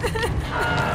Ha ha ha!